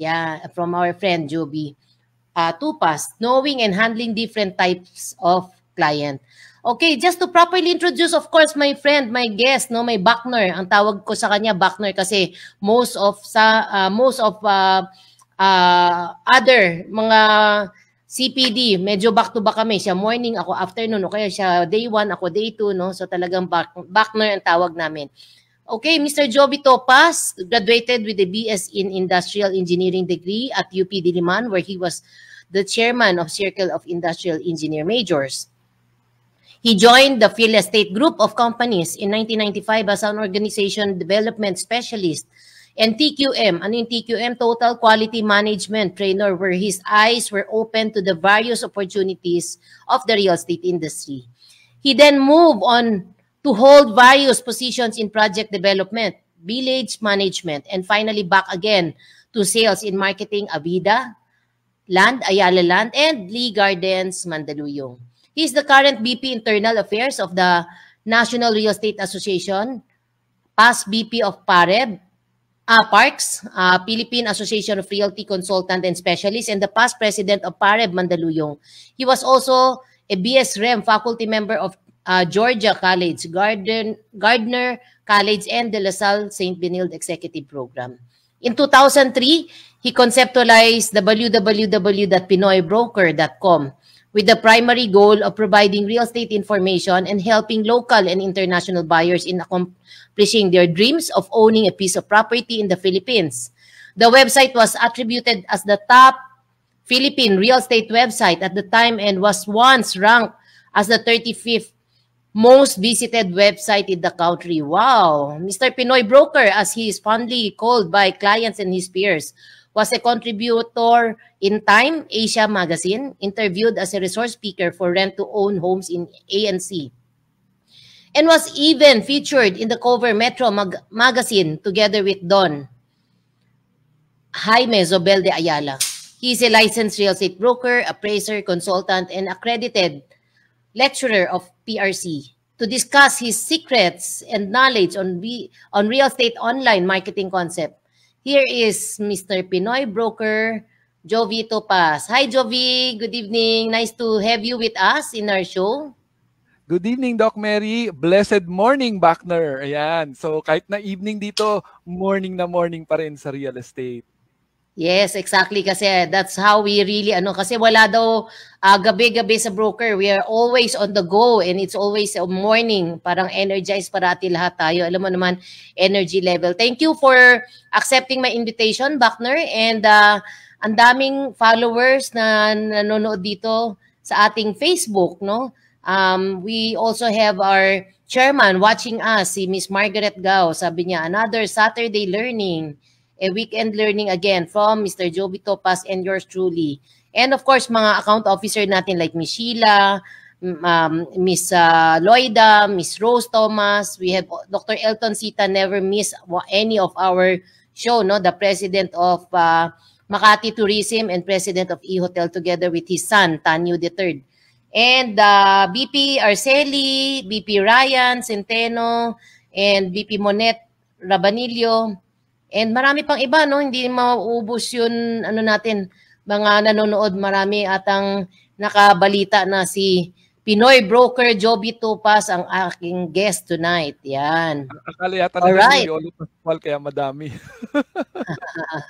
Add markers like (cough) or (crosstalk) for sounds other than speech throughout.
Yeah, from our friend Joby. Uh, Tupas, knowing and handling different types of client. Okay, just to properly introduce, of course, my friend, my guest, no, may Buckner. Ang tawag ko sa kanya Buckner kasi most of sa uh, most of uh, uh, other mga CPD, medyo back to back kami. Siya morning, ako afternoon, o kaya siya day 1, ako day 2, no? So talagang back, backner ang tawag namin. Okay, Mr. Joby Topas graduated with a BS in Industrial Engineering degree at UP Diliman where he was the chairman of Circle of Industrial Engineer Majors. He joined the Phil Estate Group of Companies in 1995 as an organization development specialist And TQM, ano yung TQM? Total Quality Management Trainer where his eyes were open to the various opportunities of the real estate industry. He then moved on to hold various positions in project development, village management, and finally back again to sales in marketing Avida, Land, Ayala Land, and Lee Gardens, Mandaluyong. He is the current VP Internal Affairs of the National Real Estate Association, past VP of PAREB, uh, Parks, uh, Philippine Association of Realty Consultant and Specialists, and the past president of Pareb Mandaluyong. He was also a BS-REM faculty member of uh, Georgia College, Garden, Gardner College, and the La Salle St. Benilde Executive Program. In 2003, he conceptualized www.pinoybroker.com with the primary goal of providing real estate information and helping local and international buyers in accomplishing their dreams of owning a piece of property in the Philippines. The website was attributed as the top Philippine real estate website at the time and was once ranked as the 35th most visited website in the country. Wow! Mr. Pinoy Broker, as he is fondly called by clients and his peers, was a contributor in Time Asia Magazine, interviewed as a resource speaker for rent-to-own homes in ANC, and was even featured in the cover Metro mag magazine together with Don Jaime Zobel de Ayala. He is a licensed real estate broker, appraiser, consultant, and accredited lecturer of PRC to discuss his secrets and knowledge on, on real estate online marketing concept Here is Mr. Pinoy Broker, Jovi Topas. Hi, Jovi. Good evening. Nice to have you with us in our show. Good evening, Doc Mary. Blessed morning, Backner. Ayan. So, kahit na evening dito, morning na morning pa rin sa real estate. Yes, exactly kasi that's how we really ano kasi wala daw uh, gabi-gabi sa broker. We are always on the go and it's always a morning. Parang energized parati lahat tayo. Alam mo naman energy level. Thank you for accepting my invitation, Buckner, and uh, ang daming followers na nanonood dito sa ating Facebook, no? Um, we also have our chairman watching us, si Miss Margaret Gao. Sabi niya, another Saturday learning a weekend learning again from Mr. Joby Topas and yours truly. And of course, mga account officer natin like Miss Sheila, um, Miss uh, Loida, Miss Rose Thomas. We have Dr. Elton Sita never miss any of our show, no? The president of uh, Makati Tourism and president of E-Hotel together with his son, Tanyo III. And uh, BP Arceli, BP Ryan Centeno, and BP Monet Rabanillo, And marami pang iba, no? Hindi mauubos yun, ano natin, mga nanonood, marami atang nakabalita na si Pinoy broker Joby Tupas ang aking guest tonight. Yan. Akala yata na right. Yolo Pascual kaya madami. (laughs)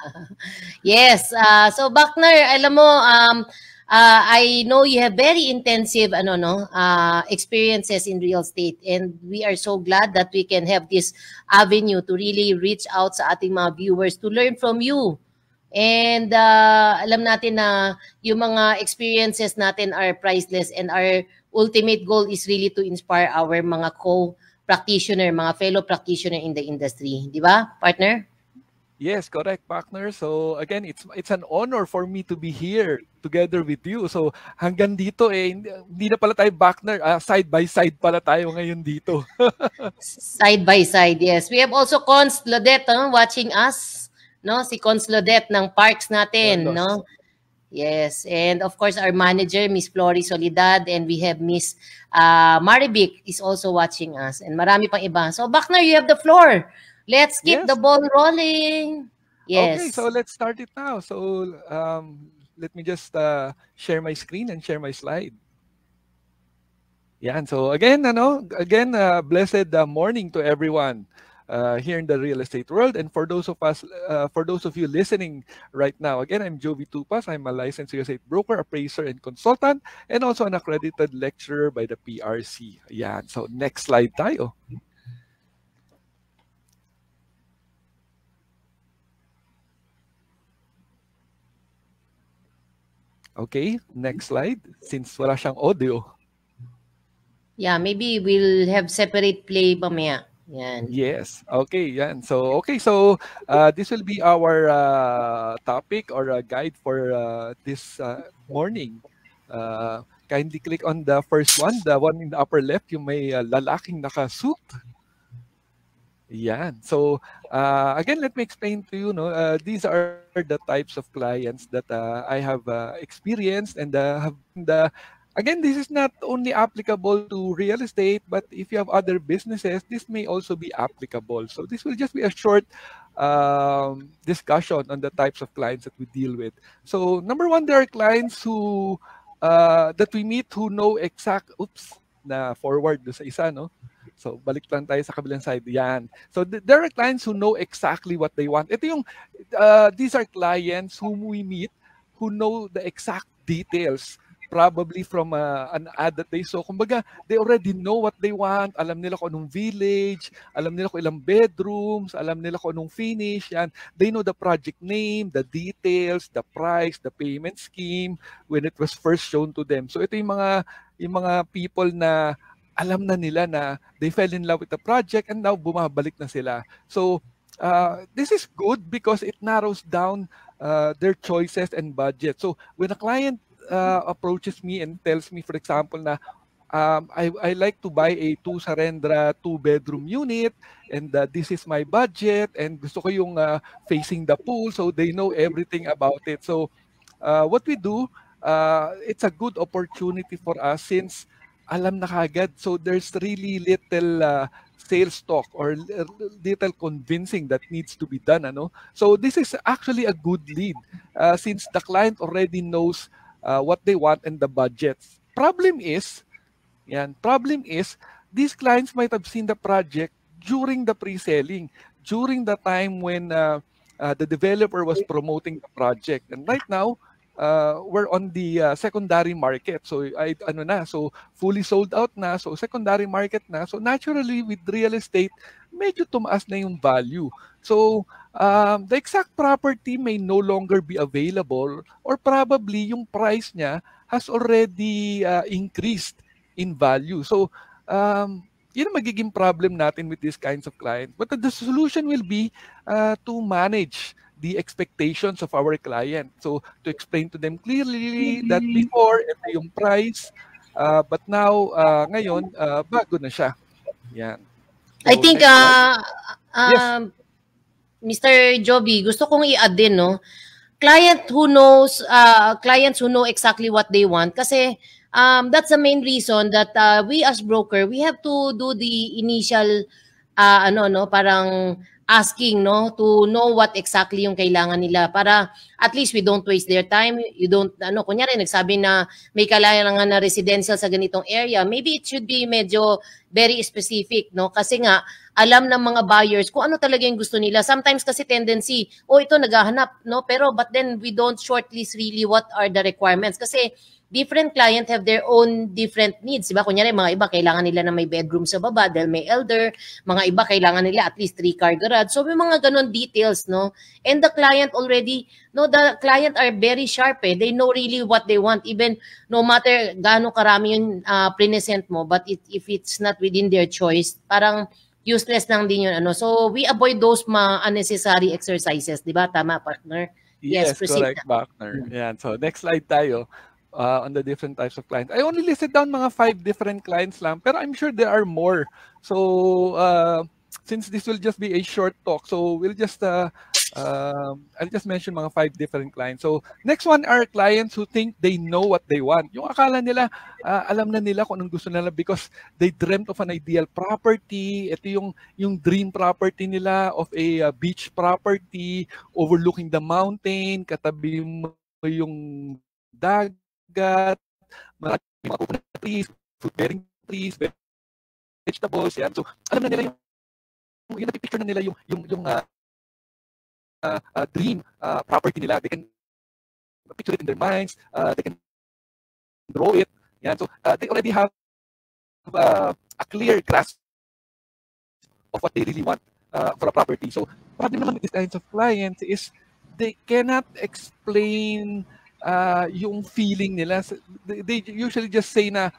(laughs) yes. Uh, so Bakner, alam mo, um, uh, I know you have very intensive ano no uh, experiences in real estate and we are so glad that we can have this avenue to really reach out sa ating mga viewers to learn from you. And uh, alam natin na yung mga experiences natin are priceless and our ultimate goal is really to inspire our mga co-practitioner, mga fellow practitioner in the industry. Di ba, partner? Yes, correct, partner. So again, it's it's an honor for me to be here together with you. So hanggang dito eh hindi na pala tayo partner, uh, side by side pala tayo ngayon dito. (laughs) side by side, yes. We have also Cons Lodet huh, watching us, no? Si Cons Lodet ng parks natin, Lodos. no? Yes, and of course our manager Miss Flory Solidad and we have Miss uh, Maribic is also watching us and marami pang iba. So Bakner, you have the floor. Let's keep yes. the ball rolling. Yes. Okay, so let's start it now. So um, let me just uh, share my screen and share my slide. Yeah, and So again, ano, again, uh, blessed uh, morning to everyone uh, here in the real estate world. And for those of us, uh, for those of you listening right now, again, I'm Jovi Tupas. I'm a licensed real estate broker, appraiser, and consultant, and also an accredited lecturer by the PRC. Yan. So next slide tayo. Okay, next slide. Since wala siyang audio. Yeah, maybe we'll have separate play mamaya. Yan. Yes. Okay, yan. So, okay, so uh, this will be our uh, topic or a guide for uh, this uh, morning. Uh, kindly click on the first one, the one in the upper left, yung may uh, lalaking nakasuit. Yan. So, uh, again, let me explain to you, no, uh, these are the types of clients that uh, I have uh, experienced and uh, have the again, this is not only applicable to real estate, but if you have other businesses, this may also be applicable. So this will just be a short um, discussion on the types of clients that we deal with. So number one, there are clients who uh, that we meet who know exact, oops, na forward do sa isa, no? So, balik lang tayo sa kabilang side. Yan. So, th- there are clients who know exactly what they want. Ito yung, uh, these are clients whom we meet who know the exact details probably from uh, an ad that they saw. Kumbaga, they already know what they want. Alam nila kung anong village, alam nila kung ilang bedrooms, alam nila kung anong finish. Yan. They know the project name, the details, the price, the payment scheme when it was first shown to them. So ito yung mga yung mga people na alam na nila na they fell in love with the project and now bumabalik na sila. So uh, this is good because it narrows down uh, their choices and budget. So when a client uh, approaches me and tells me, for example, na um, I, I like to buy a two Sarendra two bedroom unit and uh, this is my budget and gusto ko yung uh, facing the pool so they know everything about it. So uh, what we do, uh, it's a good opportunity for us since alam na kagad. So there's really little uh, sales talk or little convincing that needs to be done. Ano? So this is actually a good lead uh, since the client already knows uh, what they want and the budgets. Problem is, yan, problem is, these clients might have seen the project during the pre-selling, during the time when uh, uh, the developer was promoting the project. And right now, uh, we're on the uh, secondary market. So I ano na, so fully sold out na, so secondary market na. So naturally with real estate, medyo tumaas na yung value. So um, the exact property may no longer be available or probably yung price niya has already uh, increased in value. So um, yun ang magiging problem natin with these kinds of clients. But the solution will be uh, to manage the expectations of our client. So to explain to them clearly that before ito yung price, uh, but now uh, ngayon uh, bago na siya. Yan. So, I think uh, um, yes. Mr. Joby, gusto kong i-add din no. Client who knows uh, clients who know exactly what they want kasi um, that's the main reason that uh, we as broker we have to do the initial uh, ano no parang asking no to know what exactly yung kailangan nila para at least we don't waste their time. You don't ano kunyari nagsabi na may kailangan na residential sa ganitong area. Maybe it should be medyo very specific no? Kasi nga alam ng mga buyers kung ano talaga yung gusto nila. Sometimes kasi tendency oh ito naghahanap no? Pero but then we don't shortlist really what are the requirements. Kasi different client have their own different needs. Diba? Kunyari, mga iba kailangan nila na may bedroom sa baba dahil may elder. Mga iba kailangan nila at least three-car garage. So, may mga ganun details, no? And the client already, no, the client are very sharp, eh. They know really what they want. Even no matter gaano karami yung uh, present mo, but it, if it's not within their choice, parang useless lang din yun. Ano. So, we avoid those mga unnecessary exercises. Di ba? Tama, partner? Yes, yes correct, na. partner. Yan. So, next slide tayo uh, on the different types of clients. I only listed down mga five different clients lang, pero I'm sure there are more. So, uh, since this will just be a short talk, so we'll just uh, Um, I'll just mention mga five different clients. So, next one are clients who think they know what they want. Yung akala nila, uh, alam na nila kung anong gusto nila because they dreamt of an ideal property. Ito yung, yung dream property nila of a uh, beach property overlooking the mountain, katabi mo yung dagat, maraming mga coconut trees, fruit-bearing trees, vegetables, yan. So, alam na nila yung, yung napipicture na nila yung, yung, yung uh, uh, uh, dream uh, property nila. They can picture it in their minds. Uh, they can draw it. Yeah, so uh, they already have uh, a clear grasp of what they really want uh, for a property. So problem naman with these kinds of clients is they cannot explain uh, yung feeling nila. They usually just say na,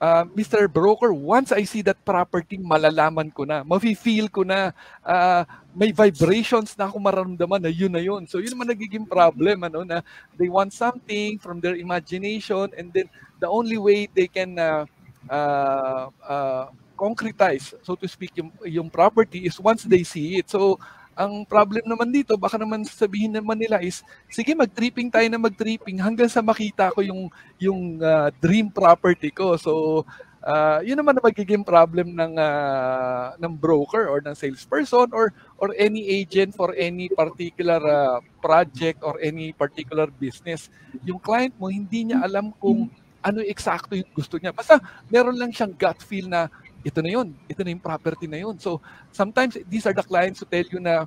uh, Mr. Broker, once I see that property, malalaman ko na, mafe-feel ko na, uh, may vibrations na ako mararamdaman na yun na yun. So yun naman nagiging problem, ano, na they want something from their imagination and then the only way they can uh, uh, uh, concretize, so to speak, yung, yung property is once they see it. So ang problem naman dito, baka naman sabihin naman nila is, sige mag-tripping tayo na mag-tripping hanggang sa makita ko yung, yung uh, dream property ko. So, uh, yun naman na magiging problem ng, uh, ng broker or ng salesperson or, or any agent for any particular uh, project or any particular business. Yung client mo, hindi niya alam kung ano eksakto yung gusto niya. Basta meron lang siyang gut feel na ito na yun. Ito na yung property na yun. So, sometimes these are the clients who tell you na,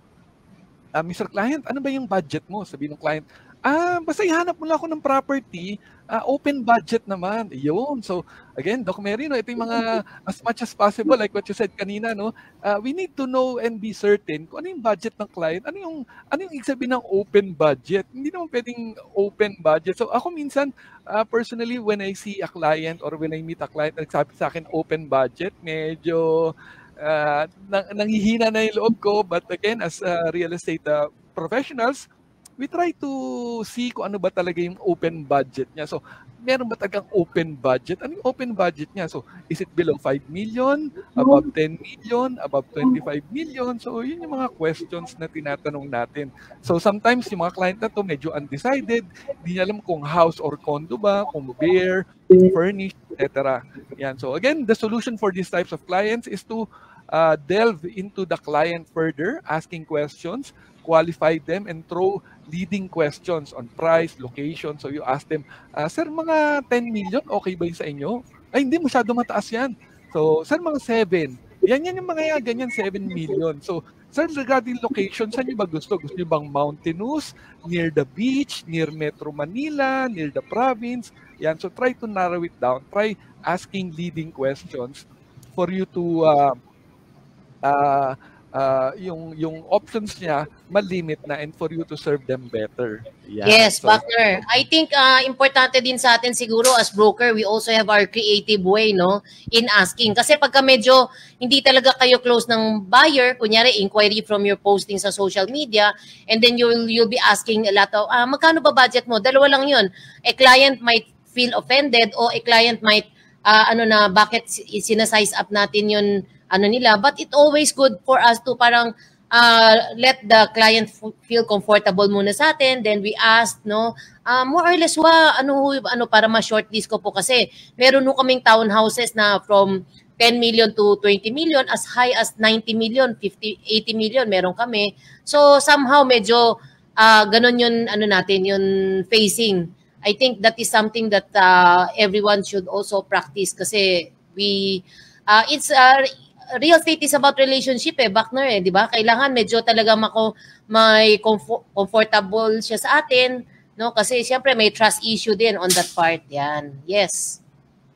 uh, ah, Mr. Client, ano ba yung budget mo? Sabi ng client, ah, basta ihanap mo lang ako ng property, uh, open budget naman. Yun. So, again, Doc Mary, no, ito yung mga (laughs) as much as possible, like what you said kanina, no, uh, we need to know and be certain kung ano yung budget ng client, ano yung, ano yung ibig ng open budget. Hindi naman pwedeng open budget. So, ako minsan, uh, personally, when I see a client or when I meet a client, nagsabi sa akin open budget, medyo uh, nang, nanghihina na yung loob ko. But again, as uh, real estate uh, professionals, we try to see kung ano ba talaga yung open budget niya. So, meron ba talagang open budget? Ano yung open budget niya? So, is it below 5 million, above 10 million, above 25 million? So, yun yung mga questions na tinatanong natin. So, sometimes yung mga client na to medyo undecided, hindi niya alam kung house or condo ba, kung bare, furnished, etc. Yan. So, again, the solution for these types of clients is to uh, delve into the client further, asking questions, qualify them and throw leading questions on price, location. So you ask them, uh, Sir, mga 10 million, okay ba yun sa inyo? Ay, hindi, masyado mataas yan. So, Sir, mga 7. Yan yan yung mga yan, ganyan, 7 million. So, Sir, regarding location, saan nyo ba gusto? Gusto nyo bang mountainous, near the beach, near Metro Manila, near the province? Yan, so try to narrow it down. Try asking leading questions for you to uh, uh, uh, yung yung options niya malimit na and for you to serve them better. Yeah. Yes, so, partner. I think uh, importante din sa atin siguro as broker, we also have our creative way no in asking. Kasi pagka medyo hindi talaga kayo close ng buyer, kunyari inquiry from your posting sa social media and then you'll you'll be asking a lot of ah, magkano ba budget mo? Dalawa lang 'yun. A client might feel offended o a client might uh, ano na bakit sinasize up natin 'yun ano nila. But it always good for us to parang uh, let the client feel comfortable muna sa atin. Then we ask, no, uh, more or less, wa, ano, ano, para ma-shortlist ko po kasi meron no kaming townhouses na from 10 million to 20 million, as high as 90 million, 50, 80 million, meron kami. So somehow medyo uh, ganun yun, ano natin, yun facing. I think that is something that uh, everyone should also practice kasi we, uh, it's, uh, real estate is about relationship eh, Bakner eh, di ba? Kailangan medyo talaga mako may comfort, comfortable siya sa atin, no? Kasi siyempre may trust issue din on that part. Yan. Yes.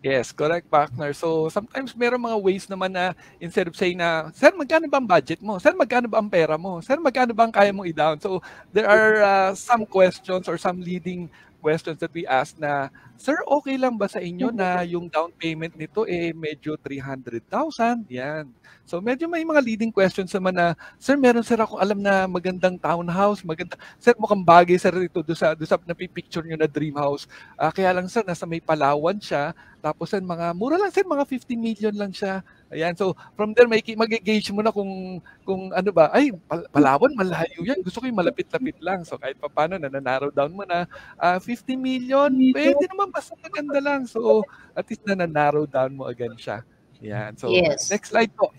Yes, correct, partner. So, sometimes meron mga ways naman na instead of saying na, Sir, magkano ba ang budget mo? Sir, magkano ba ang pera mo? Sir, magkano ba ang kaya mong i-down? So, there are uh, some questions or some leading questions that we ask na Sir, okay lang ba sa inyo na yung down payment nito eh medyo 300,000? Yan. So medyo may mga leading questions naman na, Sir, meron sir ako alam na magandang townhouse, maganda. Sir, mukhang bagay sir ito do sa, do sa napipicture nyo na dream house. Uh, kaya lang sir, nasa may Palawan siya. Tapos sir, mga, mura lang sir, mga 50 million lang siya. Ayan, so from there may mag-gauge mo na kung kung ano ba, ay Palawan malayo yan. Gusto ko yung malapit-lapit lang. So kahit paano na narrow down mo na uh, ah, 50 million, pwede naman basta maganda lang. So at least na narrow down mo again siya. Yan. So yes. next slide po.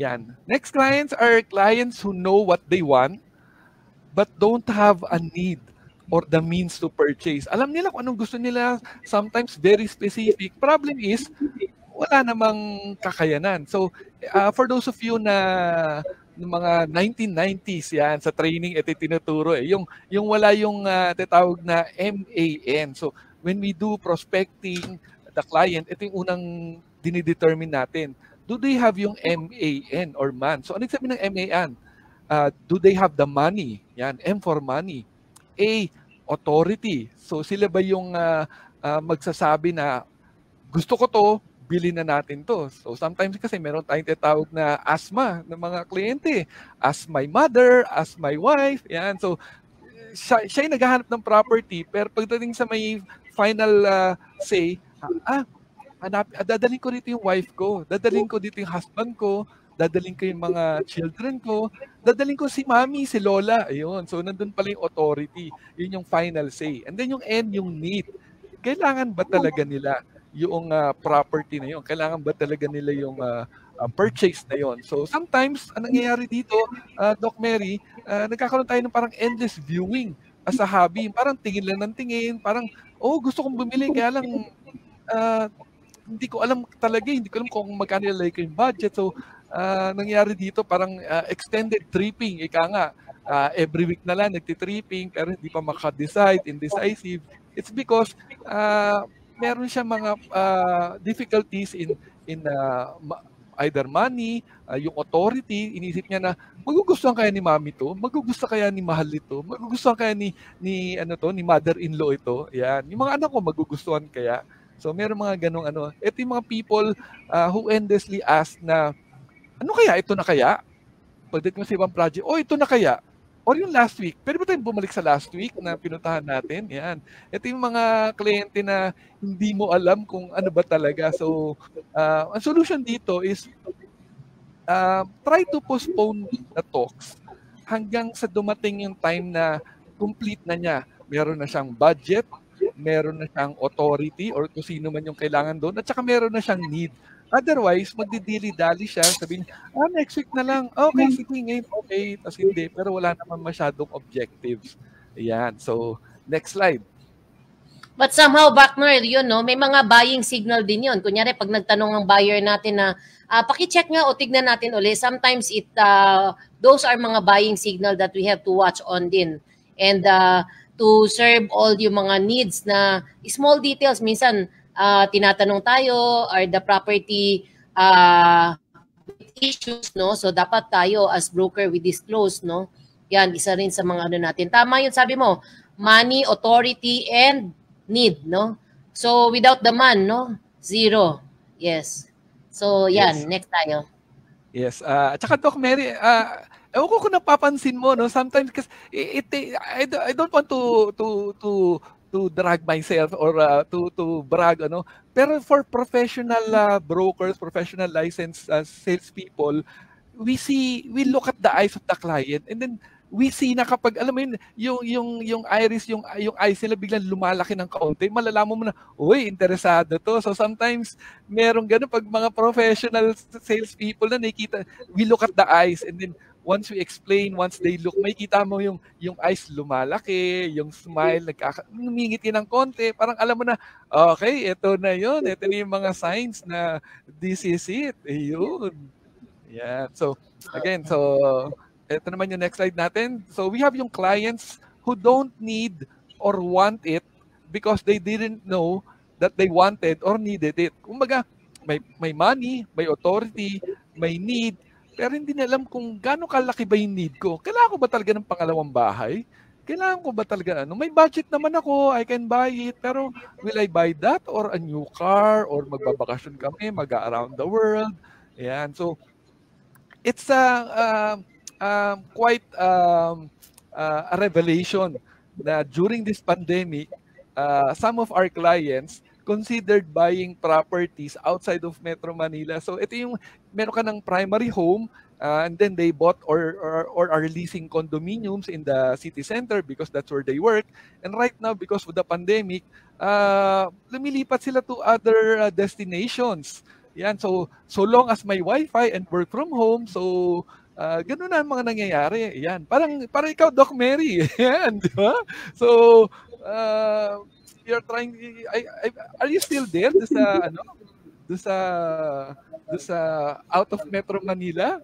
Yan. Next clients are clients who know what they want but don't have a need or the means to purchase. Alam nila kung anong gusto nila, sometimes very specific. Problem is, wala namang kakayanan. So, uh, for those of you na ng mga 1990s yan sa training ito tinuturo eh yung yung wala yung uh, tatawag na MAN so when we do prospecting the client ito yung unang dinidetermine natin do they have yung MAN or man so ano sabi ng MAN uh, do they have the money yan M for money A authority. So sila ba yung uh, uh, magsasabi na gusto ko to, bili na natin to. So sometimes kasi meron tayong tinatawag na asma ng mga kliyente. As my mother, as my wife, yan. So siya, siya yung naghahanap ng property, pero pagdating sa may final uh, say, ah, hanap, dadalhin ko dito yung wife ko, dadalhin ko dito yung husband ko, dadaling ko yung mga children ko, dadaling ko si mami, si lola, ayun. So, nandun pala yung authority. Yun yung final say. And then yung N, yung need. Kailangan ba talaga nila yung uh, property na yun? Kailangan ba talaga nila yung uh, uh, purchase na yon. So sometimes, ang nangyayari dito, uh, Doc Mary, uh, nagkakaroon tayo ng parang endless viewing as a hobby. Parang tingin lang ng tingin, parang, oh, gusto kong bumili, kaya lang, uh, hindi ko alam talaga, hindi ko alam kung magkano like yung budget. So, uh, nangyari dito parang uh, extended tripping. Ika nga, uh, every week na lang nagtitripping pero hindi pa makadecide, indecisive. It's because uh, meron siya mga uh, difficulties in in uh, either money, uh, yung authority, inisip niya na magugustuhan kaya ni mami to, magugustuhan kaya ni mahal ito, magugustuhan kaya ni ni ano to, ni mother-in-law ito. Yan. Yung mga anak ko magugustuhan kaya. So meron mga ganong ano. Ito yung mga people uh, who endlessly ask na ano kaya? Ito na kaya? Pagdating mo sa ibang project, oh, ito na kaya? Or yung last week, pwede ba tayong bumalik sa last week na pinuntahan natin? Yan. Ito yung mga kliyente na hindi mo alam kung ano ba talaga. So, uh, ang solution dito is uh, try to postpone the talks hanggang sa dumating yung time na complete na niya. Meron na siyang budget, meron na siyang authority or kung sino man yung kailangan doon, at saka meron na siyang need Otherwise, magdidili-dali siya. Sabihin, ah, next week na lang. Okay, hmm. sige, ngayon okay. Tapos hindi. Pero wala naman masyadong objectives. Ayan. So, next slide. But somehow, Backner, yun, no? May mga buying signal din yun. Kunyari, pag nagtanong ang buyer natin na, uh, paki-check nga o tignan natin uli. Sometimes, it uh, those are mga buying signal that we have to watch on din. And uh, to serve all yung mga needs na small details. Minsan, uh, tinatanong tayo are the property uh, issues no? So dapat tayo as broker we disclose no? Yan isa rin sa mga ano natin. Tama yun sabi mo money authority and need no? So without the man no? Zero. Yes. So yan yes. next tayo. Yes uh, at saka Doc Mary uh, Ewan ko kung napapansin mo, no? Sometimes, kasi, it, it, I, I don't want to, to, to to drag myself or uh, to to brag ano. Pero for professional uh, brokers professional licensed uh, salespeople we see we look at the eyes of the client and then we see na kapag alam mo yun yung yung yung iris yung yung eyes nila biglang lumalaki ng kaunti malalaman mo na uy interesado to. So sometimes merong ganun pag mga professional salespeople na nakita we look at the eyes and then once we explain, once they look, may kita mo yung yung eyes lumalaki, yung smile, nagkaka, numingiti ng konti, parang alam mo na, okay, ito na yon ito na yung mga signs na this is it. Ayun. Yeah. So, again, so, ito naman yung next slide natin. So, we have yung clients who don't need or want it because they didn't know that they wanted or needed it. Kumbaga, may, may money, may authority, may need, pero hindi na alam kung gaano kalaki ba yung need ko. Kailangan ko ba talaga ng pangalawang bahay? kailangan ko ba talaga ano? May budget naman ako, I can buy it, pero will I buy that or a new car or magbabakasyon kami, mag-around the world? Yan. So it's a uh, uh, quite um, uh, a revelation na during this pandemic, uh, some of our clients considered buying properties outside of Metro Manila. So ito yung meron ka ng primary home uh, and then they bought or, or or are leasing condominiums in the city center because that's where they work. And right now because of the pandemic, uh, lumilipat sila to other uh, destinations. Yan, so so long as may wifi and work from home, so uh, ganun na ang mga nangyayari. Yan, parang parang ikaw Doc Mary. (laughs) Yan, di ba? So uh, you're trying I, I, are you still there sa ano? Sa do sa out of Metro Manila?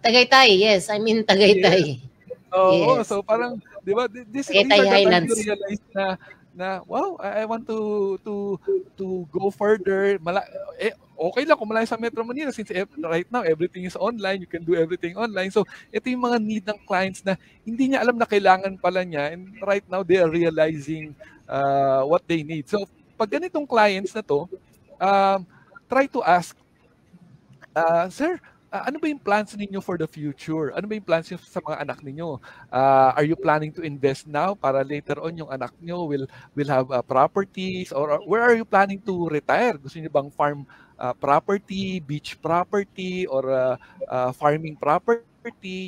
Tagaytay, yes. I mean Tagaytay. Yes. Oo, yes. so parang 'di ba this Tagaytay these Highlands. to realize na na wow, I, I want to to to go further. Mala, eh, okay lang kung malayo sa Metro Manila since right now everything is online, you can do everything online. So ito yung mga need ng clients na hindi niya alam na kailangan pala niya and right now they are realizing uh, what they need. So pag ganitong clients na to, um, try to ask, uh, sir, uh, ano ba yung plans ninyo for the future? Ano ba yung plans niyo sa mga anak ninyo? Uh, are you planning to invest now para later on yung anak niyo will will have uh, properties or where are you planning to retire? Gusto niyo bang farm uh, property, beach property or uh, uh, farming property?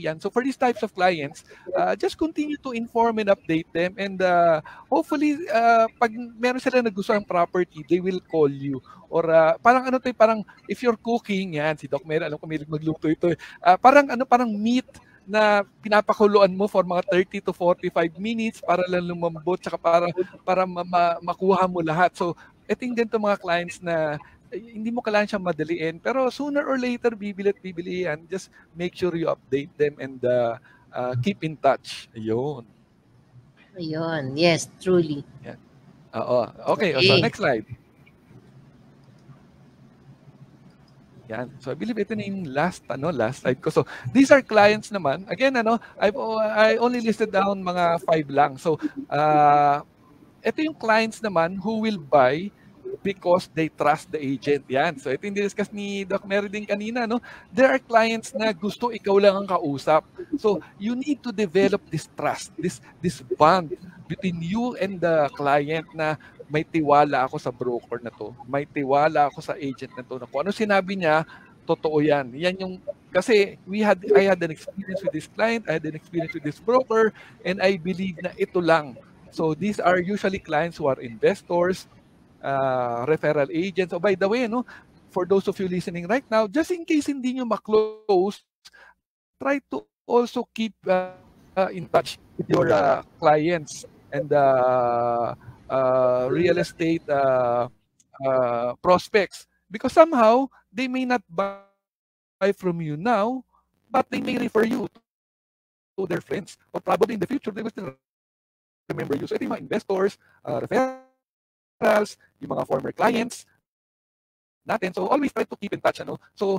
Yan. So for these types of clients, uh, just continue to inform and update them and uh, hopefully uh, pag meron sila nagustuhan property, they will call you or uh, parang ano to, parang if you're cooking, yan si Doc Mary, alam ko may magluto ito. Uh, parang ano parang meat na pinapakuluan mo for mga 30 to 45 minutes para lang lumambot saka para para ma- ma- makuha mo lahat. So, ito yung ganito mga clients na hindi mo kailangan siyang madaliin. Pero sooner or later, bibili at bibili yan. Just make sure you update them and uh, uh, keep in touch. Ayun. Ayun. Yes, truly. Yan. Oo. Okay, okay. so next slide. Yan. So I believe ito na yung last ano last slide ko. So these are clients naman. Again ano, I I only listed down mga five lang. So uh ito yung clients naman who will buy because they trust the agent. Yan. So ito yung discuss ni Doc Mary din kanina, no? There are clients na gusto ikaw lang ang kausap. So you need to develop this trust, this this bond between you and the client na may tiwala ako sa broker na to. May tiwala ako sa agent na to. Na kung ano sinabi niya, totoo yan. Yan yung kasi we had I had an experience with this client, I had an experience with this broker, and I believe na ito lang. So these are usually clients who are investors, uh, referral agents. Oh, by the way, no, for those of you listening right now, just in case hindi nyo ma-close, try to also keep uh, uh, in touch with your uh, clients and uh, uh, real estate uh, uh, prospects because somehow they may not buy from you now, but they may refer you to their friends or probably in the future they will still remember you. So ito yung mga investors, uh, referrals, yung mga former clients natin. So always try to keep in touch. Ano? So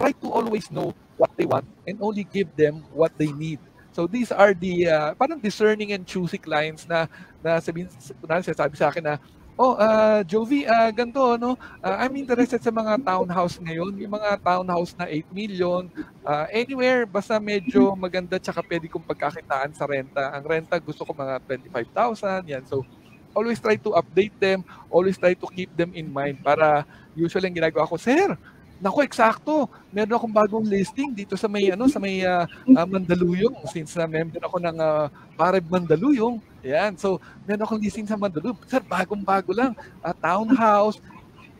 try to always know what they want and only give them what they need. So these are the uh, parang discerning and choosy clients na na sabihin kunwari sabi sa akin na oh uh, Jovi uh, ganto no uh, I'm interested sa mga townhouse ngayon yung mga townhouse na 8 million uh, anywhere basta medyo maganda tsaka pwede kong pagkakitaan sa renta ang renta gusto ko mga 25,000 yan so always try to update them always try to keep them in mind para usually ang ginagawa ko sir Nako, eksakto. Meron akong bagong listing dito sa may ano sa may uh, uh, Mandaluyong since na uh, member ako ng uh, Mandaluyong. Yan. So, meron akong listing sa Mandaluyong. Sir, bagong-bago lang. Uh, townhouse.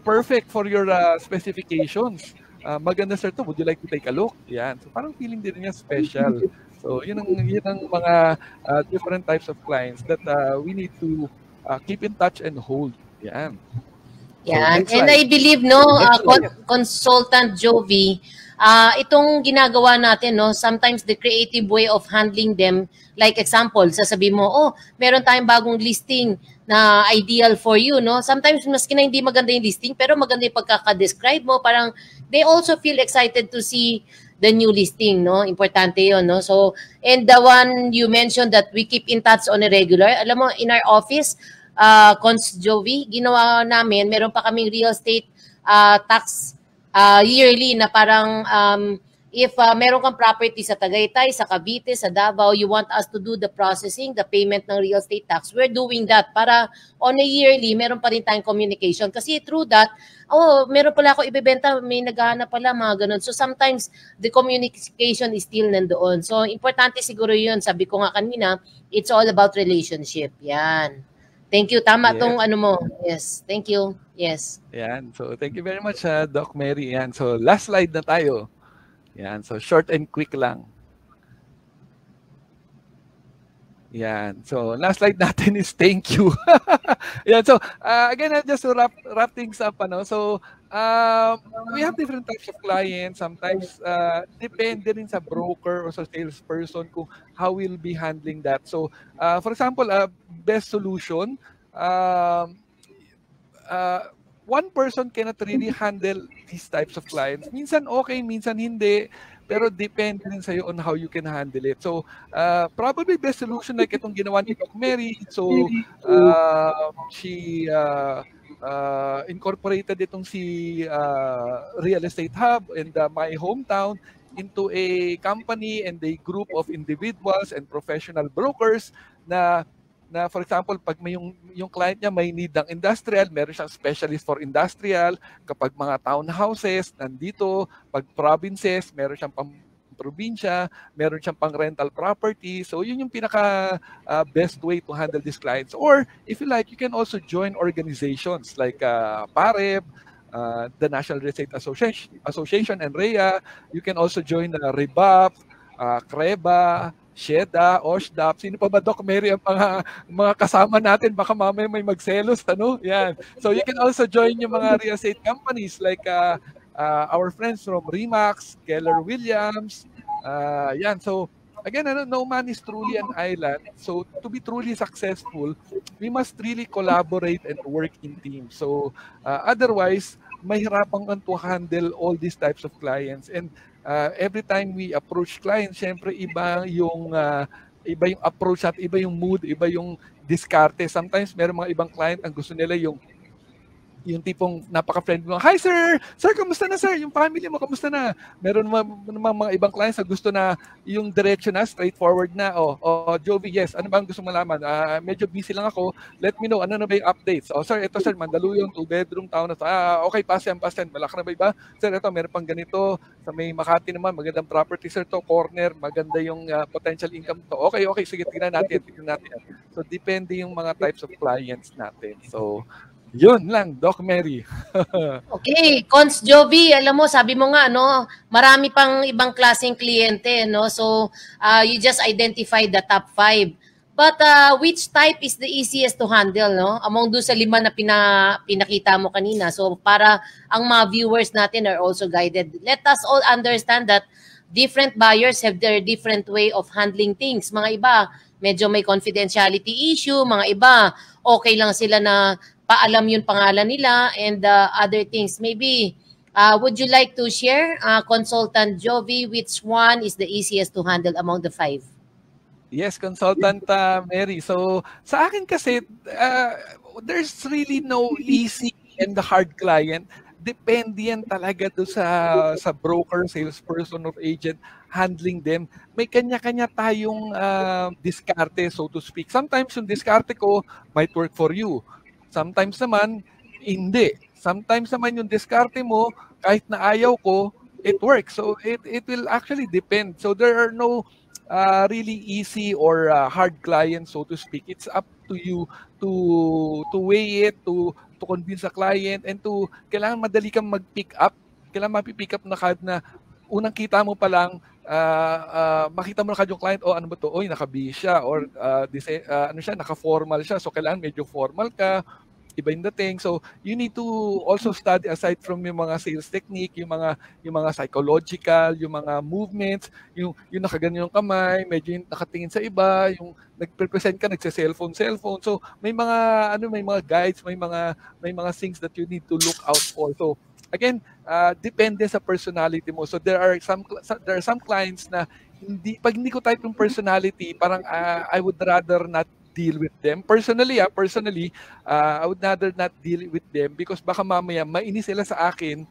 Perfect for your uh, specifications. Uh, maganda sir to. Would you like to take a look? Yan. So, parang feeling din niya special. So, yun ang, yun ang mga uh, different types of clients that uh, we need to uh, keep in touch and hold. Yan. Yan. So, And I believe, no, uh, consultant Jovi, uh, itong ginagawa natin, no, sometimes the creative way of handling them, like example, sasabi mo, oh, meron tayong bagong listing na ideal for you, no? Sometimes, maski na hindi maganda yung listing, pero maganda yung pagkaka-describe mo, parang they also feel excited to see the new listing, no? Importante 'yon, no? So, and the one you mentioned that we keep in touch on a regular. Alam mo, in our office, uh, Cons Jovi, ginawa namin, meron pa kaming real estate uh, tax uh, yearly na parang um, if uh, meron kang property sa Tagaytay, sa Cavite, sa Davao, you want us to do the processing, the payment ng real estate tax, we're doing that para on a yearly, meron pa rin tayong communication. Kasi through that, oh, meron pala ako ibebenta, may naghahanap pala, mga ganun. So sometimes, the communication is still nandoon. So importante siguro yun. Sabi ko nga kanina, it's all about relationship. Yan. Thank you. Tama yeah. tong ano mo. Yes. Thank you. Yes. Yan. So thank you very much, uh, Doc Mary. Yan. So last slide na tayo. Yan. So short and quick lang. Yan. So last slide natin is thank you. (laughs) Yan. So uh, again, uh, just to wrap, wrap things up, ano. So um, we have different types of clients. Sometimes uh, depende rin sa broker or sa salesperson kung how we'll be handling that. So uh, for example, uh, best solution, um, uh, one person cannot really handle these types of clients. Minsan okay, minsan hindi. Pero depende rin sa'yo on how you can handle it. So, uh, probably best solution like itong ginawa ni Doc Mary. So, uh, she uh, uh, incorporated itong si uh, Real Estate Hub in the, my hometown into a company and a group of individuals and professional brokers na na for example, pag may yung, yung client niya may need ng industrial, meron siyang specialist for industrial. Kapag mga townhouses, nandito. Pag provinces, meron siyang pang probinsya, meron siyang pang rental property. So yun yung pinaka uh, best way to handle these clients. Or if you like, you can also join organizations like uh, PAREB, uh, the National Real Estate Association, Association and REA. You can also join uh, REBAP, uh, CREBA, Sheda, Oshdap, sino pa ba Doc Mary ang mga, mga kasama natin? Baka mamaya may magselos, ano? Yan. So you can also join yung mga real estate companies like uh, uh, our friends from Remax, Keller Williams. Uh, yan. So again, ano, no man is truly an island. So to be truly successful, we must really collaborate and work in teams. So uh, otherwise, mahirapan to handle all these types of clients. And uh, every time we approach clients, syempre iba yung uh, iba yung approach at iba yung mood, iba yung diskarte. Sometimes meron mga ibang client ang gusto nila yung yung tipong napaka-friendly mo, Hi sir! Sir, kamusta na sir? Yung family mo, kamusta na? Meron naman mga ibang clients na gusto na yung direction na, straightforward na. O, oh, oh, Jovi, yes, ano ba ang gusto malaman? Uh, medyo busy lang ako. Let me know, ano na ba yung updates? Oh, sir, ito sir, Mandaluyong, two bedroom, town na. Ah, okay, pass yan, pass yan. Malaki na ba iba? Sir, ito, meron pang ganito. Sa may Makati naman, magandang property sir to, corner, maganda yung uh, potential income to. Okay, okay, sige, tingnan natin, tingnan natin. So, depende yung mga types of clients natin. So, yun lang, Doc Mary. (laughs) okay, Cons Jovi, alam mo, sabi mo nga, no, marami pang ibang klaseng kliyente, no? So, uh, you just identified the top five. But uh, which type is the easiest to handle, no? Among doon sa lima na pina, pinakita mo kanina. So, para ang mga viewers natin are also guided. Let us all understand that different buyers have their different way of handling things. Mga iba, medyo may confidentiality issue. Mga iba, okay lang sila na paalam yung pangalan nila and uh, other things. Maybe, uh, would you like to share, uh, Consultant Jovi, which one is the easiest to handle among the five? Yes, Consultant uh, Mary. So, sa akin kasi, uh, there's really no easy and the hard client. Depende yan talaga do sa, sa broker, salesperson, or agent handling them. May kanya-kanya tayong uh, diskarte, so to speak. Sometimes yung diskarte ko might work for you Sometimes naman, hindi. Sometimes naman yung diskarte mo, kahit na ayaw ko, it works. So it, it will actually depend. So there are no uh, really easy or uh, hard clients, so to speak. It's up to you to to weigh it, to to convince a client, and to kailangan madali kang mag-pick up. Kailangan mapipick up na kahit na unang kita mo pa lang, uh, uh, makita mo na yung client, oh ano ba to? Oy, naka-B siya or uh, dise, uh, ano siya, naka-formal siya. So kailangan medyo formal ka, iba yung dating. So you need to also study aside from yung mga sales technique, yung mga yung mga psychological, yung mga movements, yung yung nakaganyan yung kamay, medyo yung nakatingin sa iba, yung nagpe-present ka nagse-cellphone cellphone. So may mga ano may mga guides, may mga may mga things that you need to look out for. So again, uh, depende sa personality mo. So there are some there are some clients na hindi pag hindi ko type yung personality, parang uh, I would rather not deal with them. Personally, ah, personally, uh, I would rather not deal with them because baka mamaya mainis sila sa akin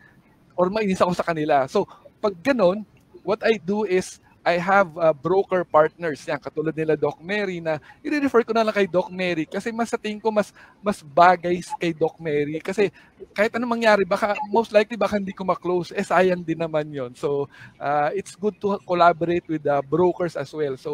or mainis ako sa kanila. So, pag ganun, what I do is I have uh, broker partners yan katulad nila Doc Mary na i-refer ko na lang kay Doc Mary kasi mas sa tingin ko mas mas bagay kay Doc Mary kasi kahit anong mangyari baka most likely baka hindi ko ma-close. Eh sayang din naman yon so uh, it's good to collaborate with the brokers as well. So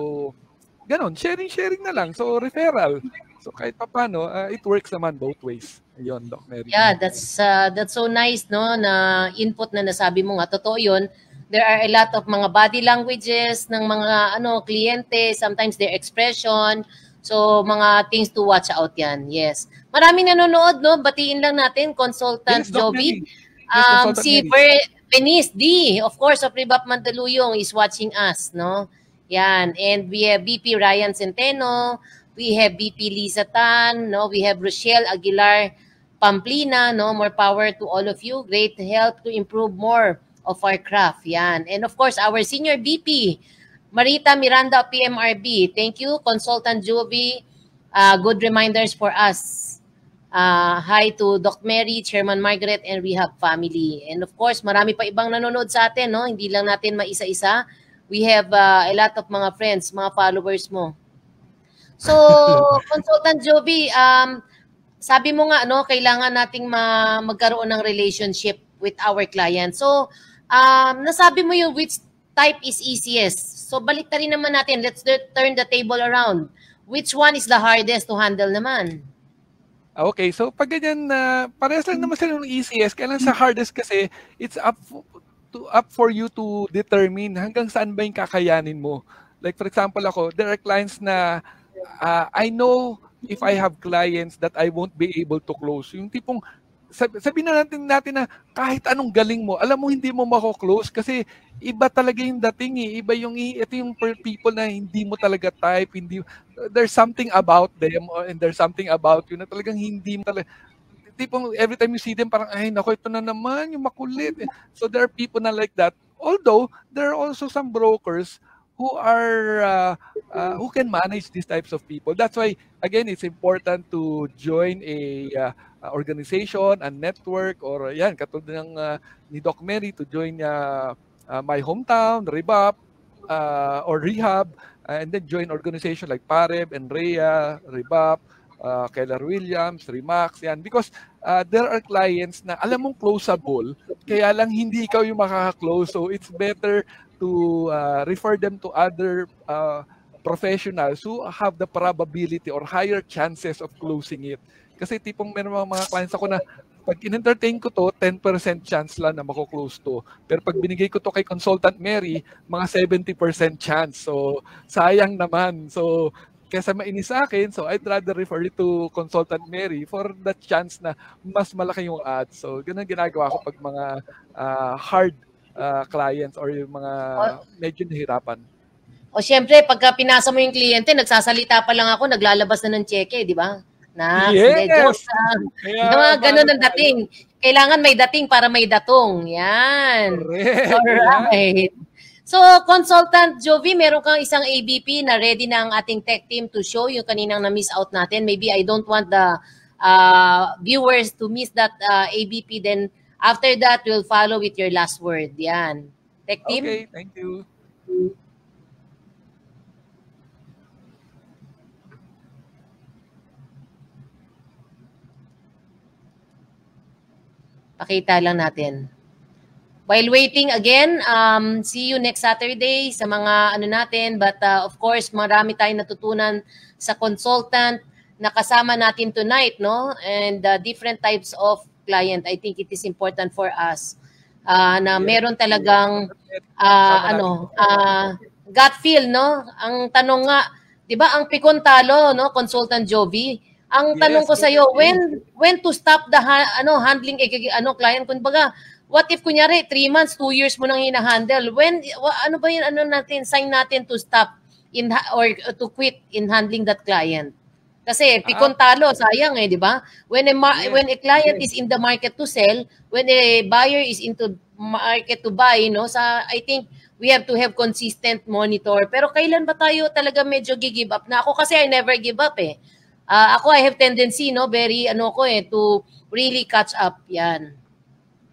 ganon sharing sharing na lang. So referral. So kahit paano uh, it works naman both ways. Ayun, Doc Mary. Yeah, that's uh, that's so nice no na input na nasabi mo nga. Totoo 'yon there are a lot of mga body languages ng mga ano kliyente, sometimes their expression. So mga things to watch out 'yan. Yes. Maraming nanonood no. Batiin lang natin consultant yes, Joby. Um si Ver- Venice D, of course, of Rebap Mandaluyong is watching us, no? Yan. And we have BP Ryan Centeno, we have BP Lisa Tan, no? We have Rochelle Aguilar Pamplina, no? More power to all of you. Great help to improve more of our craft. Yan. And of course, our senior BP, Marita Miranda PMRB. Thank you, Consultant Jovi. Uh, good reminders for us. Uh, hi to Doc Mary, Chairman Margaret, and Rehab family. And of course, marami pa ibang nanonood sa atin, no? Hindi lang natin maisa-isa. We have uh, a lot of mga friends, mga followers mo. So, (laughs) Consultant Jovi, um, sabi mo nga, no, kailangan nating ma- magkaroon ng relationship with our client. So, um, nasabi mo yung which type is easiest. So balik rin naman natin. Let's turn the table around. Which one is the hardest to handle naman? Ah, okay, so pag ganyan na uh, parehas lang naman sila ng easiest, kailan sa hardest kasi it's up to up for you to determine hanggang saan ba yung kakayanin mo. Like for example ako, there are clients na uh, I know if I have clients that I won't be able to close. Yung tipong sabi, sabihin na natin, natin na kahit anong galing mo, alam mo hindi mo mako-close kasi iba talaga yung dating eh. Iba yung, ito yung people na hindi mo talaga type, hindi, there's something about them and there's something about you na talagang hindi mo talaga, tipong every time you see them, parang, ay, nako, ito na naman, yung makulit. So there are people na like that. Although, there are also some brokers who are uh, uh, who can manage these types of people. That's why again it's important to join a uh, organization, a network or yan katulad ng uh, ni Doc Mary to join uh, uh, my hometown, Rebap uh, or Rehab uh, and then join organization like Pareb and Rhea, Rebap, uh, Keller Williams, Remax, yan. Because uh, there are clients na alam mong closeable, kaya lang hindi ikaw yung makaka-close. So it's better to uh, refer them to other uh, professionals who have the probability or higher chances of closing it. Kasi tipong meron mga, mga clients ako na pag in-entertain ko to, 10% chance lang na mako-close to. Pero pag binigay ko to kay Consultant Mary, mga 70% chance. So, sayang naman. So, kesa mainis sa akin, so I'd rather refer you to Consultant Mary for the chance na mas malaki yung ads. So, ganun ginagawa ko pag mga uh, hard uh, clients or yung mga medyo nahirapan. O syempre, pagka pinasa mo yung kliyente, nagsasalita pa lang ako, naglalabas na ng cheque, di ba? Na, yes! Joke, Kaya, mga ganun ang dating. Kailangan may dating para may datong. Yan. Correct. Alright. So, Consultant Jovi, meron kang isang ABP na ready na ang ating tech team to show yung kaninang na-miss out natin. Maybe I don't want the uh, viewers to miss that uh, ABP. Then, After that, we'll follow with your last word. Yan. Tech team? Okay, thank you. Pakita lang natin. While waiting again, um, see you next Saturday sa mga ano natin. But uh, of course, marami tayong natutunan sa consultant na kasama natin tonight, no? And uh, different types of client, I think it is important for us uh, na meron talagang uh, ano, uh, gut feel, no? Ang tanong nga, 'di ba, ang pikon talo, no, consultant Jovi. Ang tanong ko sa iyo, when when to stop the ha, ano handling eh, ano client kumbaga, what if kunyari 3 months, 2 years mo nang hina-handle? When ano ba 'yung ano natin sign natin to stop in or to quit in handling that client? Kasi pikon talo, sayang eh, di ba? When a ma- Yes, when a client yes. is in the market to sell, when a buyer is into market to buy, no, sa I think we have to have consistent monitor. Pero kailan ba tayo talaga medyo give up na ako kasi I never give up eh. Ah, ako I have tendency no, very ano ko eh to really catch up 'yan.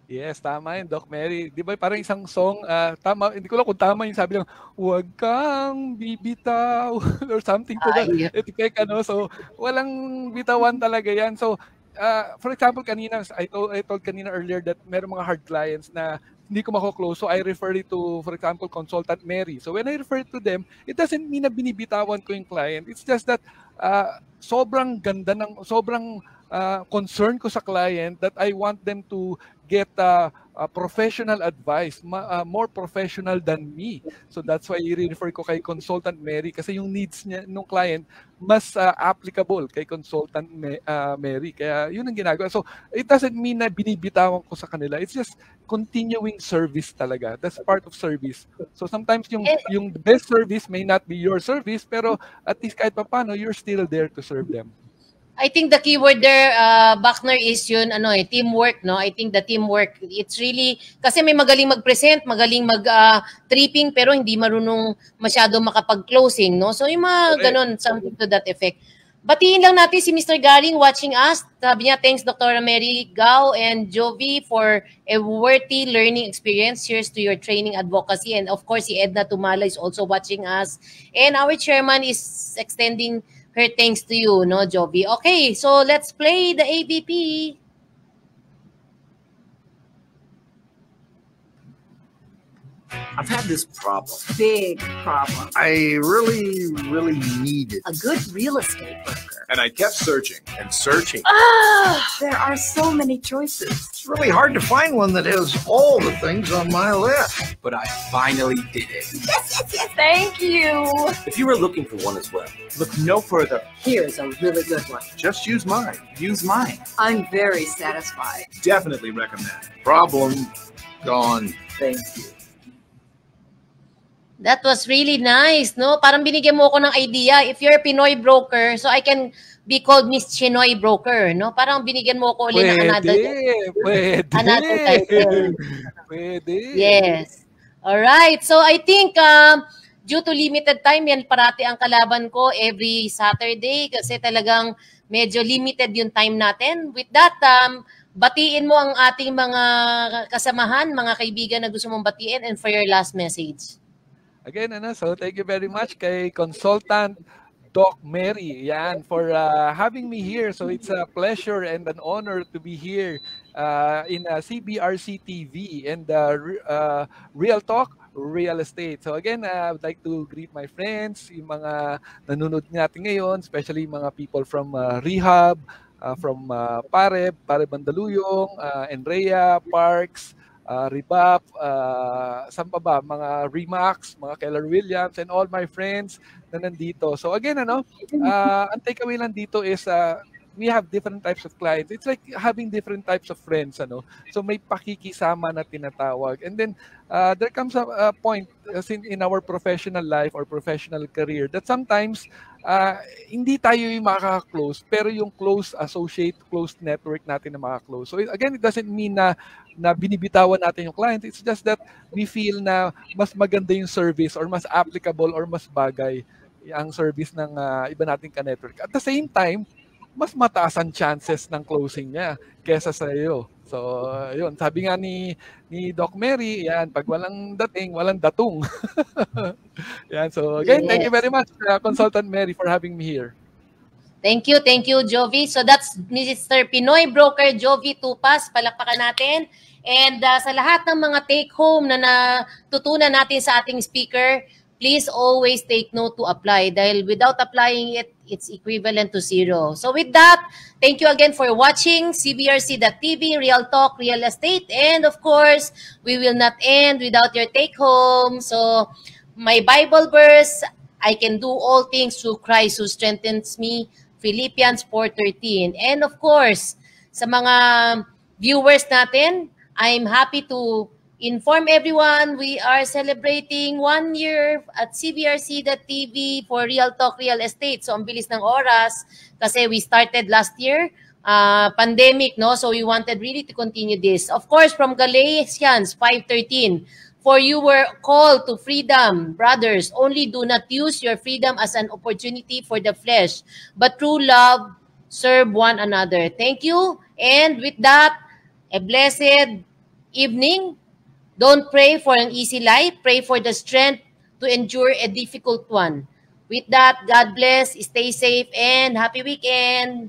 Yes, tama yun, Doc Mary. Di ba parang isang song, ah, tama, hindi ko lang kung tama yung sabi lang, huwag kang bibitaw (laughs) or something to that Ay. effect, ano. So, walang bitawan talaga yan. So, ah, for example, kanina, I told, I told kanina earlier that meron mga hard clients na hindi ko mako-close. So, I refer it to, for example, consultant Mary. So, when I refer to them, it doesn't mean na binibitawan ko yung client. It's just that ah, sobrang ganda ng, sobrang ah, concern ko sa client that I want them to get uh, uh, professional advice, ma- uh, more professional than me. So that's why i-refer ko kay Consultant Mary kasi yung needs niya ng client mas uh, applicable kay Consultant Ma- uh, Mary. Kaya yun ang ginagawa. So it doesn't mean na binibitawan ko sa kanila. It's just continuing service talaga. That's part of service. So sometimes yung Eh- yung best service may not be your service pero at least kahit paano you're still there to serve them. I think the keyword there, uh, Bachner, is yun, ano eh, teamwork, no? I think the teamwork, it's really, kasi may magaling mag-present, magaling mag-tripping, pero hindi marunong masyado makapag-closing, no? So yung mga Correct. ganun, something to that effect. Batiin lang natin si Mr. Garing watching us. Sabi niya, thanks Dr. Mary Gao and Jovi for a worthy learning experience. Cheers to your training advocacy. And of course, si Edna Tumala is also watching us. And our chairman is extending her thanks to you, no, Jovi? Okay, so let's play the ABP. I've had this problem. Big problem. I really, really needed. A good real estate broker. And I kept searching and searching. Ah, there are so many choices. It's really hard to find one that has all the things on my list. but I finally did it. Yes, yes, yes. Thank you. If you are looking for one as well, look no further. Here's a really good one. Just use mine. Use mine. I'm very satisfied. Definitely recommend. Problem gone. Thank you. That was really nice, no? Parang binigyan mo ako ng idea. If you're a Pinoy broker, so I can be called Miss Chinoy Broker, no? Parang binigyan mo ako ulit ng another. pwede. Another title. Pwede. Yes. All right. So I think um, due to limited time, yan parati ang kalaban ko every Saturday kasi talagang medyo limited yung time natin. With that, um, batiin mo ang ating mga kasamahan, mga kaibigan na gusto mong batiin and for your last message. Again, ano, so thank you very much kay consultant Doc Mary, yan, for uh, having me here. So it's a pleasure and an honor to be here uh, in uh, CBRC TV and uh, uh, Real Talk, Real Estate. So again, uh, I would like to greet my friends, yung mga nanonood natin ngayon, especially mga people from uh, Rehab, from Pareb, Pareb Mandaluyong, uh, Enrea, Parks, uh, Rebap, uh, saan pa ba, mga Remax, mga Keller Williams, and all my friends na nandito. So again, ano, uh, ang takeaway lang dito is uh, we have different types of clients. It's like having different types of friends, ano. So may pakikisama na tinatawag. And then uh, there comes a, a point as in, in our professional life or professional career that sometimes uh, hindi tayo yung makaka-close, pero yung close associate, close network natin na makaka-close. So again, it doesn't mean na na binibitawan natin yung client. It's just that we feel na mas maganda yung service or mas applicable or mas bagay ang service ng uh, iba nating ka-network. At the same time, mas mataas ang chances ng closing niya kesa sa iyo. So, yun, sabi nga ni ni Doc Mary, yan, pag walang dating, walang datong. (laughs) yan, so again, thank you Yes. very much, uh, Consultant Mary, for having me here. Thank you, thank you, Jovi. So that's Mr. Pinoy Broker Jovi Tupas. Palakpakan natin. And uh, sa lahat ng mga take-home na natutunan natin sa ating speaker, please always take note to apply dahil without applying it, it's equivalent to zero. So with that, thank you again for watching CBRC.tv, Real Talk, Real Estate. And of course, we will not end without your take-home. So my Bible verse, I can do all things through Christ who strengthens me. Philippians 4.13. And of course, sa mga viewers natin, I'm happy to inform everyone we are celebrating one year at CBRC.TV for Real Talk Real Estate. So ang bilis ng oras kasi we started last year uh, pandemic, no? So we wanted really to continue this. Of course, from Galatians 5.13, For you were called to freedom, brothers. Only do not use your freedom as an opportunity for the flesh, but through love, serve one another. Thank you. And with that, a blessed evening. Don't pray for an easy life. Pray for the strength to endure a difficult one. With that, God bless. Stay safe and happy weekend.